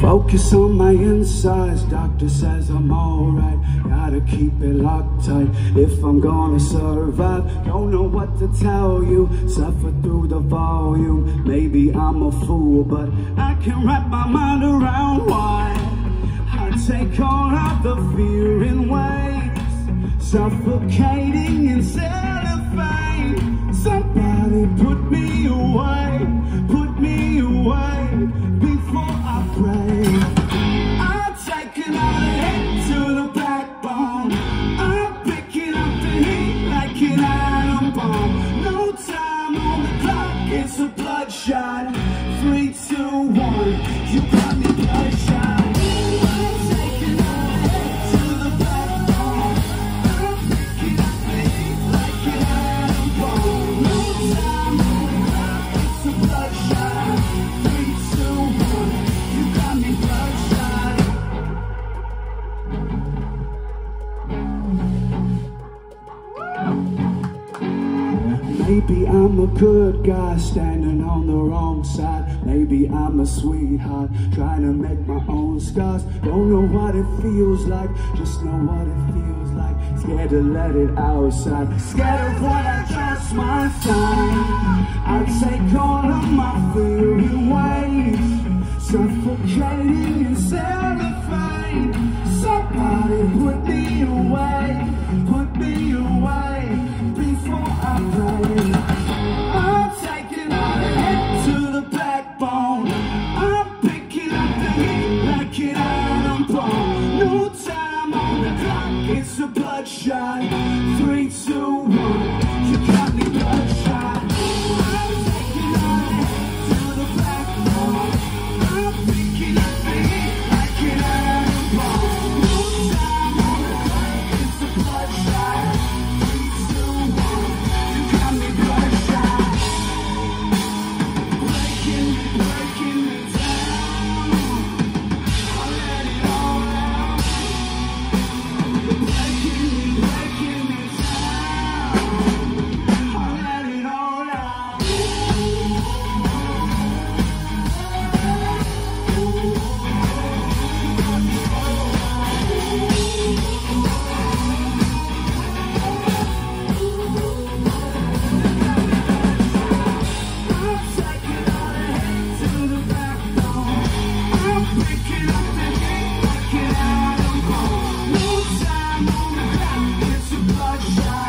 Focus on my insides, doctor says I'm alright. Gotta keep it locked tight. If I'm gonna survive Don't know what to tell you, suffer through the volume. Maybe I'm a fool, but I can wrap my mind around why I take all of the fear in waves Suffocating in Three, two, one, you got me bloodshot. I'm Maybe I'm a good guy standing on the wrong side. Maybe I'm a sweetheart trying to make my own scars. Don't know what it feels like, just know what it feels like. Scared to let it outside. Scared of what I trust my sign. It's a bloodshot, three, two, But